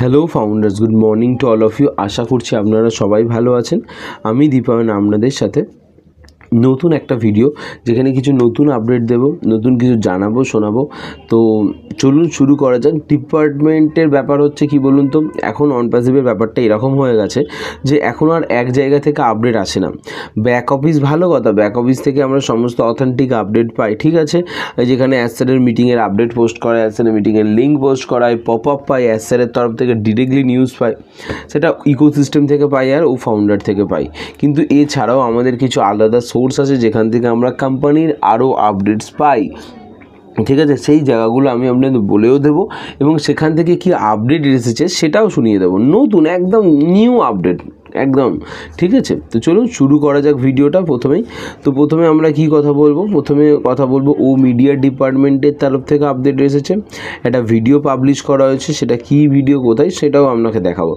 Hello founders good morning to all of you আশা করছি আপনারা সবাই ভালো আছেন। আমি দীপায়ন, আপনাদের সাথে নতুন একটা ভিডিও যেখানে কিছু নতুন আপডেট দেব, নতুন কিছু জানাব, শোনাবো। তো চলুন শুরু করা যাক। ডিপার্টমেন্টের ব্যাপার হচ্ছে কি বলুন তো? এখন অনপ্যাসিভের ব্যাপারটা এরকম হয়ে গেছে যে এখন আর এক জায়গা থেকে আপডেট আসে না। ব্যাক অফিস ভালো কথা ব্যাক অফিস থেকে আমরা সমস্ত অথেন্টিক আপডেট পাই, ঠিক আছে? যেখানে অ্যাসেটের মিটিংয়ের আপডেট পোস্ট করা অ্যাসেটের মিটিংয়ের লিঙ্ক পোস্ট করায় পপ আপ পাই অ্যাসেটের তরফ থেকে ডিরেক্টলি নিউজ পাই। সেটা ইকোসিস্টেম থেকে পাই আর ও ফাউন্ডার থেকে পাই। কিন্তু এছাড়াও আমাদের কিছু আলাদা সোর্স আছে, যেখান থেকে আমরা কোম্পানির আরও আপডেটস পাই। ঠিক আছে? সেই জায়গাগুলো আমি আপনাদের বলেও দেবো এবং সেখান থেকে কি আপডেট এসেছে সেটাও শুনিয়ে দেবো। নতুন, একদম নিউ আপডেট একদম, ঠিক আছে? তো চলুন শুরু করা যাক ভিডিওটা প্রথমেই। তো প্রথমে আমরা কি কথা বলব? প্রথমে কথা বলব, ও মিডিয়া ডিপার্টমেন্টের তরফ থেকে আপডেট এসেছে। একটা ভিডিও পাবলিশ করা হয়েছে, সেটা কি ভিডিও কোথায়, সেটাও আপনাকে দেখাবো।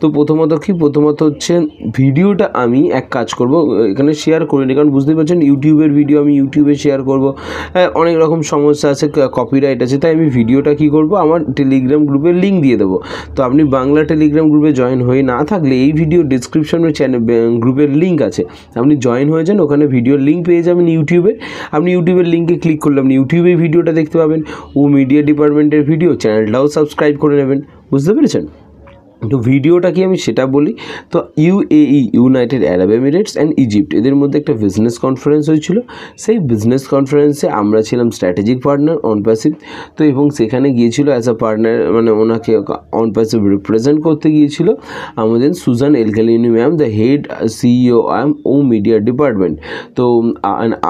তো প্রথমত কি? প্রথমত হচ্ছে ভিডিওটা আমি এক কাজ করব, এখানে শেয়ার করিনি কারণ বুঝতেই পারছেন ইউটিউবের ভিডিও আমি ইউটিউবে শেয়ার করব। অনেক রকম সমস্যা আছে কপিরাইট আছে, তাই আমি ভিডিওটা কি করব? আমার টেলিগ্রাম গ্রুপের লিঙ্ক দিয়ে দেবো। তো আপনি বাংলা টেলিগ্রাম গ্রুপে জয়েন হয়ে না থাকলে এই ভিডিও ডিসক্রিপশনে চ্যানেল গ্রুপের লিঙ্ক আছে। আপনি জয়েন হয়ে যান, ওখানে ভিডিওর লিঙ্ক পেয়ে যাবেন ইউটিউবে আপনি ইউটিউবের লিঙ্কে ক্লিক করলে আপনি ইউটিউবে ভিডিওটা দেখতে পাবেন। ও মিডিয়া ডিপার্টমেন্টের ভিডিও চ্যানেলটাও সাবস্ক্রাইব করে নেবেন। বুঝতে পেরেছেন? তো ভিডিওটা কি আমি সেটা বলি? তো UAE United Arab Emirates and Egypt, এদের মধ্যে একটা বিজনেস কনফারেন্স হয়েছিল। সেই বিজনেস কনফারেন্সে আমরা ছিলাম স্ট্র্যাটেজিক পার্টনার অন প্যাসিভ তো এবং সেখানে গিয়েছিল অ্যাজ আ পার্টনার মানে ওনাকে অন প্যাসিভ রিপ্রেজেন্ট করতে গিয়েছিল আমাদের Suzan Elkalini ma'am the head CEO um O media department তো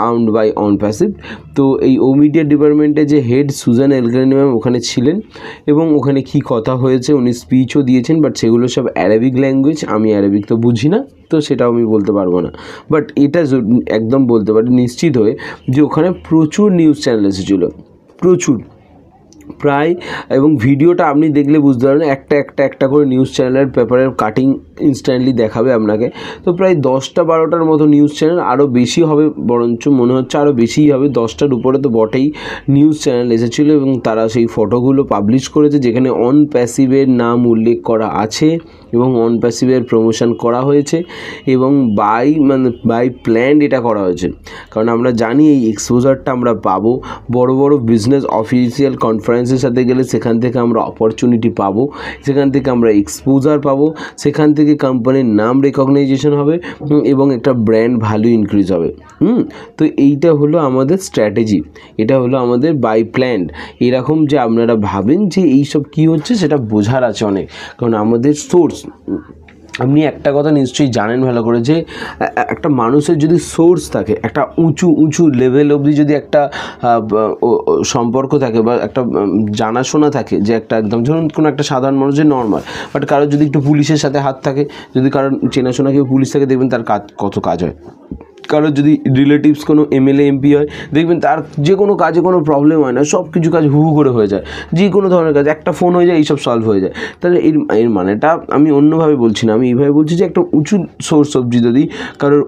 আর্মড বাই অন প্যাসিভ তো এই ও মিডিয়া ডিপার্টমেন্টে যে হেড সুজান এলকালিনি ম্যাম ওখানে ছিলেন এবং ওখানে কি কথা হয়েছে, উনি স্পিচও দিয়েছেন বাট সেগুলো সব অ্যারাবিক ল্যাঙ্গুয়েজ আমি অ্যারাবিক তো বুঝি না, তো সেটাও আমি বলতে পারব না। বাট এটা একদম বলতে পারি, নিশ্চিত হয়ে যে ওখানে প্রচুর নিউজ চ্যানেল এসেছিল। প্রচুর। প্রায়, এবং ভিডিওটা আপনি দেখলে বুঝতে পারবেন, একটা একটা একটা করে নিউজ চ্যানেলের পেপারের কাটিং ইনস্ট্যান্টলি দেখাবে আপনাকে। তো প্রায় দশটা, বারোটার মতো নিউজ চ্যানেল আরও বেশি হবে বরঞ্চ, মনে হচ্ছে আরও বেশিই হবে। দশটার উপরে তো বটেই নিউজ চ্যানেল এসেছিল এবং তারা সেই ফটোগুলো পাবলিশ করেছে, যেখানে অন প্যাসিভের নাম উল্লেখ করা আছে। এবং অন প্যাসিভের প্রমোশন করা হয়েছে এবং বাই মানে বাই প্ল্যান্ড এটা করা হয়েছে। কারণ আমরা জানি এই এক্সপোজারটা আমরা পাবো। বড় বড় বিজনেস অফিসিয়াল কনফারেন্সের সাথে গেলে সেখান থেকে আমরা অপরচুনিটি পাবো। সেখান থেকে আমরা এক্সপোজার পাবো। সেখান থেকে কোম্পানির নাম রেকগনাইজেশন হবে এবং একটা ব্র্যান্ড ভ্যালু ইনক্রিজ হবে। হুম, তো এইটা হলো আমাদের স্ট্র্যাটেজি এটা হলো আমাদের বাই প্ল্যান্ড এরকম যে আপনারা ভাবেন যে এইসব কী হচ্ছে সেটা বোঝার আছে অনেক। কারণ আমাদের সোর্স আপনি একটা কথা নিশ্চয়ই জানেন ভালো করে যে একটা মানুষের যদি সোর্স থাকে, একটা উঁচু উঁচু লেভেল অবধি যদি একটা সম্পর্ক থাকে বা একটা জানাশোনা থাকে যে একটা একদম, ধরুন কোনো একটা সাধারণ মানুষের নর্মাল বাট কারোর যদি একটু পুলিশের সাথে হাত থাকে, যদি কারোর চেনাশোনা, কেউ পুলিশ থাকে দেখবেন তার কাজ, কত কাজ হয়। কারোর যদি রিলেটিভস কোনো এমএলএ এমপি হয়, দেখবেন তার যে কোনো কাজে কোনো প্রবলেম হয় না, সব কিছু কাজ হু করে হয়ে যায়। যে কোনো ধরনের কাজ, একটা ফোন হয়ে যায়, এইসব সলভ হয়ে যায়। তাহলে এর এর মানেটা আমি অন্যভাবে বলছি না। আমি এইভাবে বলছি যে একটা উঁচু সোর্স অফ যদি কারোর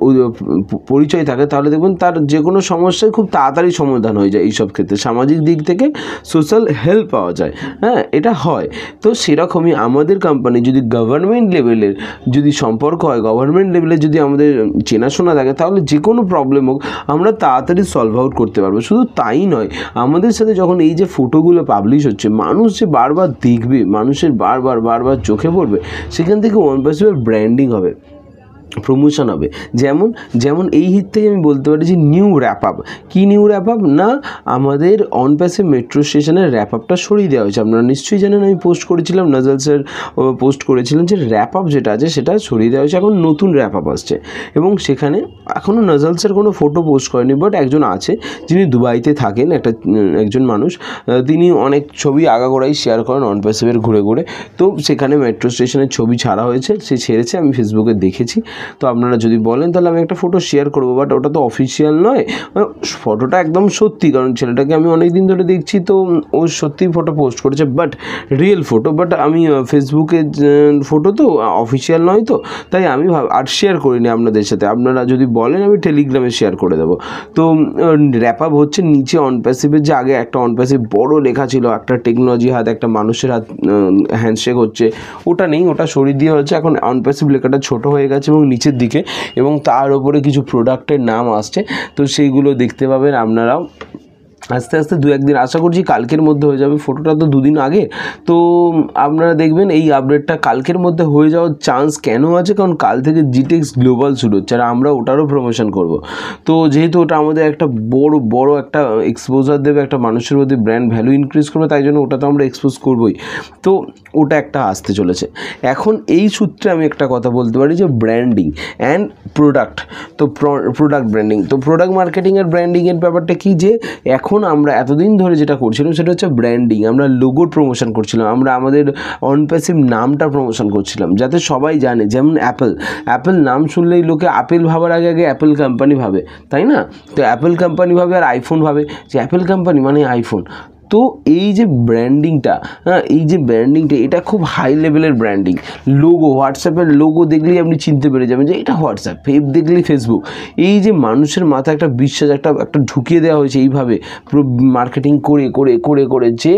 পরিচয় থাকে, তাহলে দেখবেন তার যে কোনো সমস্যায় খুব তাড়াতাড়ি সমাধান হয়ে যায় এইসব ক্ষেত্রে। সামাজিক দিক থেকে সোশ্যাল হেল্প পাওয়া যায়। হ্যাঁ এটা হয়। তো সেরকমই আমাদের কোম্পানি যদি গভর্নমেন্ট লেভেলের যদি সম্পর্ক হয় গভর্নমেন্ট লেভেলে যদি আমাদের চেনাশোনা থাকে, তাহলে যে কোনো প্রবলেম হোক, আমরা তাড়াতাড়ি সলভ আউট করতে পারব। শুধু তাই নয়, আমাদের সাথে যখন এই যে ফটোগুলো পাবলিশ হচ্ছে, মানুষ যে বারবার দেখবে, মানুষের বারবার বারবার চোখে পড়বে, সেখান থেকে ওয়ান প্লাস ব্র্যান্ডিং হবে। প্রমোশন হবে। যেমন যেমন এই হিট থেকে আমি বলতে পারি যে নিউ র্যাপ আপ কী নিউ র্যাপ আপ না, আমাদের অন প্যাসে মেট্রো স্টেশনের র্যাপ আপটা সরিয়ে দেওয়া হয়েছে। আপনারা নিশ্চয়ই জানেন, আমি পোস্ট করেছিলাম নাজাল স্যার পোস্ট করেছিলেন যে র্যাপ আপ যেটা আছে, সেটা সরিয়ে দেওয়া হয়েছে। এখন নতুন র্যাপ আপ আসছে। এবং সেখানে এখনও নাজাল স্যার কোনো ফটো পোস্ট করেনি বাট একজন আছে যিনি দুবাইতে থাকেন, একটা, একজন মানুষ, তিনি অনেক ছবি আগাগোড়াই শেয়ার করেন অন প্যাসিভের ঘুরে ঘুরে। তো সেখানে মেট্রো স্টেশনের ছবি ছাড়া হয়েছে, সে ছেড়েছে, আমি ফেসবুকে দেখেছি। তো আপনারা যদি বলেন, তাহলে আমি একটা ফটো শেয়ার করব বাট ওটা তো অফিসিয়াল নয়। ফটোটা একদম সত্যি, কারণ ছেলেটাকে আমি অনেক দিন ধরে দেখছি, তো ও সত্যি ফটো পোস্ট করেছে বাট রিয়েল ফটো বাট আমি ফেসবুকে ফটো তো অফিসিয়াল নয় তো, তাই আমি আর শেয়ার করিনি আপনাদের সাথে। আপনারা যদি বলেন, আমি টেলিগ্রামে শেয়ার করে দেবো। তো র্যাপ আপ হচ্ছে নিচে অনপ্যাসিভের যে আগে একটা অনপ্যাসিভ বড় লেখা ছিল, একটা টেকনোলজি হাত, একটা মানুষের হাত হ্যান্ডশেক হচ্ছে, ওটা নেই, ওটা সরিয়ে দিয়ে হচ্ছে, এখন অনপ্যাসিভ লেখাটা ছোট হয়ে গেছে এবং নিচের দিকে এবং তার উপরে কিছু প্রোডাক্টের নাম আসছে। তো সেইগুলো দেখতে পাবেন আপনারাও। আস্তে আস্তে দু একদিন আশা করছি কালকের মধ্যে হয়ে যাবে। ফটোটা তো দুদিন আগে। তো আপনারা দেখবেন এই আপডেটটা কালকের মধ্যে হয়ে যাওয়ার চান্স কেন আছে? কারণ কাল থেকে জিটেক্স গ্লোবাল শুরু হচ্ছে আর আমরা ওটারও প্রমোশন করব। তো যেহেতু ওটা আমাদের একটা বড় বড় একটা এক্সপোজার দেবে, একটা মানুষের মধ্যে ব্র্যান্ড ভ্যালু ইনক্রিজ করবে, তাই জন্য ওটা তো আমরা এক্সপোজ করবই। তো ওটা একটা আসতে চলেছে। এখন এই সূত্রে আমি একটা কথা বলতে পারি যে ব্র্যান্ডিং অ্যান্ড প্রোডাক্ট তো প্রোডাক্ট ব্র্যান্ডিং তো প্রোডাক্ট মার্কেটিংয়ের ব্র্যান্ডিংয়ের ব্যাপারটা কি যে এখন আমরা এতদিন ধরে যেটা করছিলাম সেটা হচ্ছে ব্র্যান্ডিং আমরা লোগোর প্রমোশন করছিলাম, আমরা আমাদের অনপ্যাসিভ নামটা প্রমোশন করছিলাম, যাতে সবাই জানে। যেমন অ্যাপেল অ্যাপেল নাম শুনলেই লোকে আপেল ভাবার আগে আগে অ্যাপেল কোম্পানি ভাবে, তাই না? তো অ্যাপেল কোম্পানি ভাবে আর আইফোন ভাবে। যে অ্যাপেল কোম্পানি মানে আইফোন তো এই যে ব্র্যান্ডিংটা হ্যাঁ এই যে ব্র্যান্ডিংটা এটা খুব হাই লেভেলের ব্র্যান্ডিং লোগো হোয়াটসঅ্যাপের লোগো দেখলেই আপনি চিনতে পেরে যাবেন যে এটা হোয়াটসঅ্যাপ ফেপ দেখলেই ফেসবুক এই যে মানুষের মাথায় একটা বিশ্বাস, একটা একটা ঢুকিয়ে দেওয়া হয়েছে এইভাবে, পুরো মার্কেটিং করে করে করে করে যে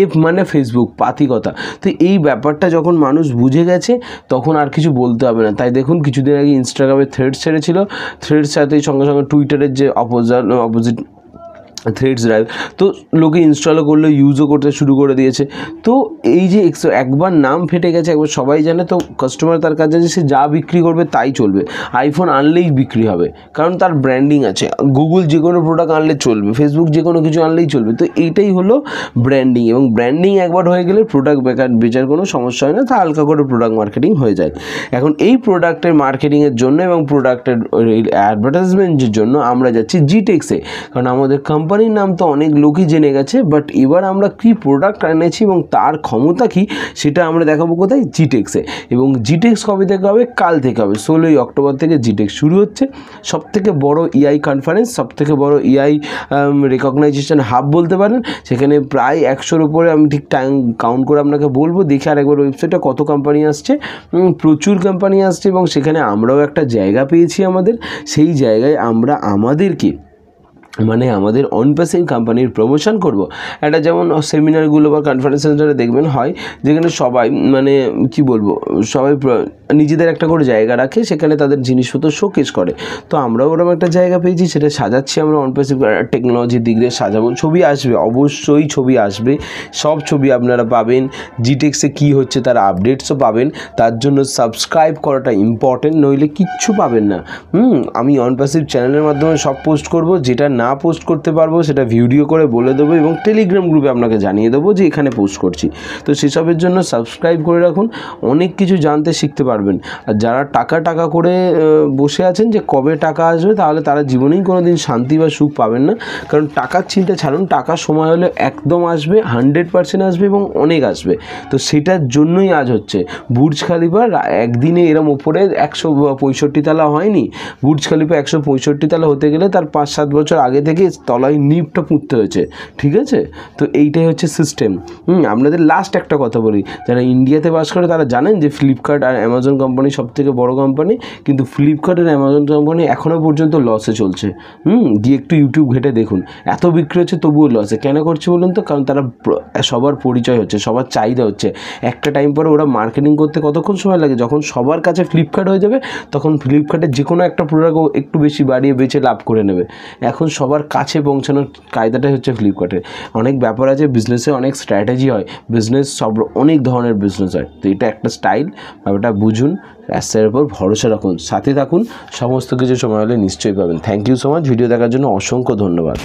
এফ মানে ফেসবুক পাতিকতা তো এই ব্যাপারটা যখন মানুষ বুঝে গেছে, তখন আর কিছু বলতে হবে না। তাই দেখুন, কিছুদিন আগে ইনস্টাগ্রামে থ্রেড ছেড়েছিল। থ্রেড সাথে সঙ্গে সঙ্গে টুইটারের যে অপোজার অপোজিট থ্রেডস ড্রাইভ তো লোকে ইনস্টলও করলে ইউজও করতে শুরু করে দিয়েছে। তো এই যে একবার নাম ফেটে গেছে, একবার সবাই জানে, তো কাস্টমার তার কাছে যে সে যা বিক্রি করবে তাই চলবে। আইফোন আনলেই বিক্রি হবে, কারণ তার ব্র্যান্ডিং আছে। গুগল যে কোনো প্রোডাক্ট আনলে চলবে ফেসবুক যে কোনো কিছু আনলেই চলবে। তো এইটাই হলো ব্র্যান্ডিং এবং ব্র্যান্ডিং একবার হয়ে গেলে প্রোডাক্ট বেকার, বেচার কোনো সমস্যা হয় না, তা হালকা করে প্রোডাক্ট মার্কেটিং হয়ে যায়। এখন এই প্রোডাক্টের মার্কেটিংয়ের জন্য এবং প্রোডাক্টের অ্যাডভার্টাইজমেন্টের জন্য আমরা যাচ্ছি জিটেক্সে কারণ আমাদের কোম্পানি কোম্পানির নাম তো অনেক লোকই জেনে গেছে বাট এবার আমরা কী প্রোডাক্ট এনেছি এবং তার ক্ষমতা কী, সেটা আমরা দেখাবো কোথায়? জিটেক্সে এবং জিটেক্স কবে থেকে হবে? কাল থেকে হবে। ষোলোই অক্টোবর থেকে জিটেক্স শুরু হচ্ছে। সব থেকে বড় ইআই কনফারেন্স সব থেকে বড় ইআই রেকগনাইজেশন হাব বলতে পারেন। সেখানে প্রায় একশোর উপরে আমি ঠিক টাইম কাউন্ট করে আপনাকে বলব। দেখে আরেকবার ওয়েবসাইটে কত কোম্পানি আসছে। প্রচুর কোম্পানি আসছে এবং সেখানে আমরাও একটা জায়গা পেয়েছি আমাদের। সেই জায়গায় আমরা আমাদেরকে মানে আমাদের অনপ্যাসিভ কোম্পানির প্রমোশন করব। এটা যেমন সেমিনারগুলো বা কনফারেন্স সেন্টারে দেখবেন হয়, যেখানে সবাই মানে কি বলব, সবাই নিজেদের একটা করে জায়গা রাখে, সেখানে তাদের জিনিসপত্র শোকেস করে। তো আমরাও ওরকম একটা জায়গা পেয়েছি, সেটা সাজাচ্ছি আমরা অনপ্যাসিভ টেকনোলজির দিক দিয়ে সাজাবো। ছবি আসবে, অবশ্যই ছবি আসবে। সব ছবি আপনারা পাবেন। জিটেক্সে কী হচ্ছে তার আপডেটসও পাবেন। তার জন্য সাবস্ক্রাইব করাটা ইম্পর্টেন্ট নইলে কিচ্ছু পাবেন না। হুম, আমি অনপ্যাসিভ চ্যানেলের মাধ্যমে সব পোস্ট করব, যেটা না পোস্ট করতে পারব সেটা ভিডিও করে বলে দেবো এবং টেলিগ্রাম গ্রুপে আপনাকে জানিয়ে দেবো যে এখানে পোস্ট করছি। তো সেসবের জন্য সাবস্ক্রাইব করে রাখুন। অনেক কিছু জানতে শিখতে পারবেন। আর যারা টাকা টাকা করে বসে আছেন যে কবে টাকা আসবে, তাহলে তারা জীবনেই কোনো দিন শান্তি বা সুখ পাবেন না। কারণ টাকার চিন্তা ছাড়ুন, টাকার সময় হলে একদম আসবে হান্ড্রেড পার্সেন্ট আসবে এবং অনেক আসবে। তো সেটার জন্যই আজ হচ্ছে। বুর্জ খালিফা একদিনে এরম ওপরে একশো পঁয়ষট্টি তালা হয়নি। বুর্জ খালিফা একশো পঁয়ষট্টি তালা হতে গেলে তার পাঁচ সাত বছর আগে থেকে তলায় নিপটা পুঁততে হয়েছে। ঠিক আছে? তো এইটাই হচ্ছে সিস্টেম হুম, আপনাদের লাস্ট একটা কথা বলি। যারা ইন্ডিয়াতে বাস করে, তারা জানেন যে ফ্লিপকার্ট আর অ্যামাজন কোম্পানি সব থেকে বড়ো কোম্পানি কিন্তু ফ্লিপকার্ট আর অ্যামাজন কোম্পানি এখনও পর্যন্ত লসে চলছে। হুম, গিয়ে একটু ইউটিউব ঘেটে দেখুন। এত বিক্রি হচ্ছে, তবুও লসে কেন করছে বলুন তো? কারণ তারা সবার পরিচয় হচ্ছে, সবার চাহিদা হচ্ছে। একটা টাইম পরে ওরা মার্কেটিং করতে কতক্ষণ সময় লাগে? যখন সবার কাছে ফ্লিপকার্ট হয়ে যাবে, তখন ফ্লিপকার্টে যে কোনো একটা প্রোডাক্ট একটু বেশি বাড়িয়ে বেচে লাভ করে নেবে। এখন সবার কাছে পৌঁছানোর কায়দাটাই হচ্ছে ফ্লিপকার্টে অনেক ব্যাপার আছে বিজনেসে অনেক স্ট্র্যাটেজি হয়। বিজনেস সব, অনেক ধরনের বিজনেস হয়। তো এটা একটা স্টাইল ব্যাপারটা বুঝুন রাস্তার উপর ভরসা রাখুন, সাথে থাকুন, সমস্ত কিছু সময় হলে নিশ্চয়ই পাবেন। Thank you so much video দেখার জন্য অসংখ্য ধন্যবাদ।